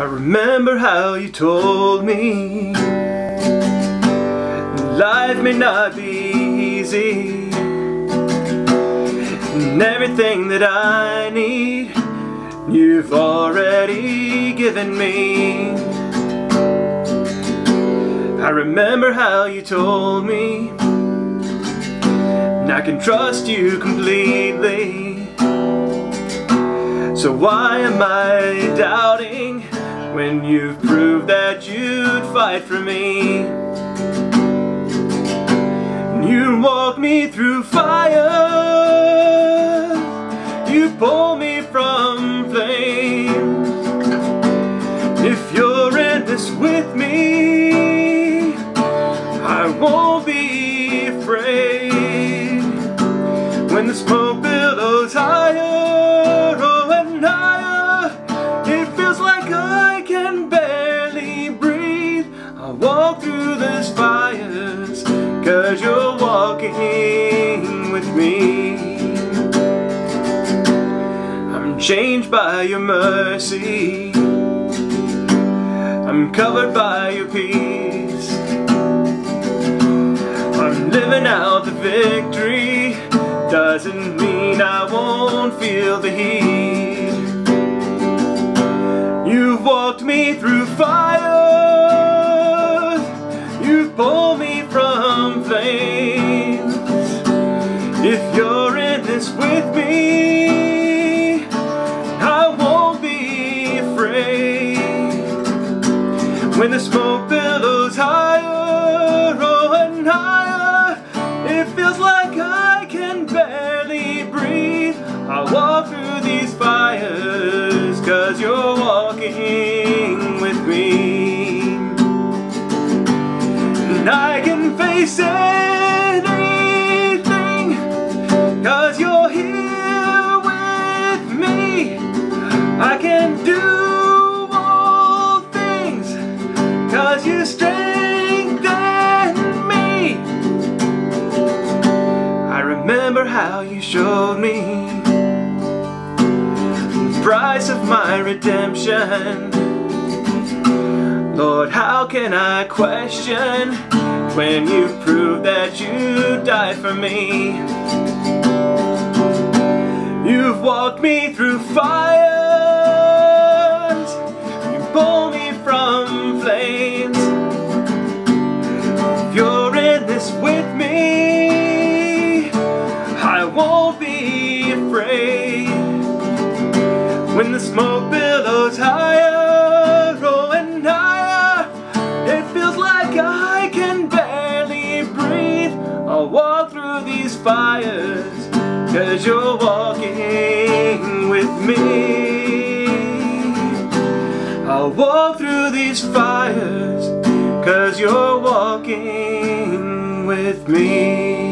I remember how you told me. Life may not be easy. And everything that I need you've already given me. I remember how you told me. And I can trust you completely. So why am I doubting when you've proved that you'd fight for me? You walk me through fire, you pull me from flames. If you're in this with me, I won't be afraid. When the smoke billows higher, I walk through these fires, cause you're walking with me. I'm changed by your mercy. I'm covered by your peace. I'm living out the victory. Doesn't mean I won't feel the heat. You've walked me through fire. The smoke higher, oh and higher, it feels like I can barely breathe. I walk through these fires, cause you're walking with me. And I can face anything, you strengthen me. I remember how you showed me the price of my redemption. Lord, how can I question when you prove that you died for me? You've walked me through fires, When the smoke billows higher, oh and higher, it feels like I can barely breathe. I'll walk through these fires, cause you're walking with me. I'll walk through these fires, cause you're walking with me.